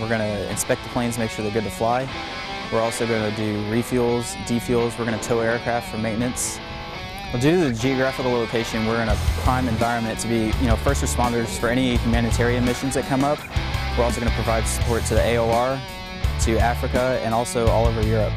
we're going to inspect the planes, make sure they're good to fly. We're also going to do refuels, defuels. We're going to tow aircraft for maintenance. Well, due to the geographical location, we're in a prime environment to be, you know, first responders for any humanitarian missions that come up. We're also going to provide support to the AOR, to Africa, and also all over Europe.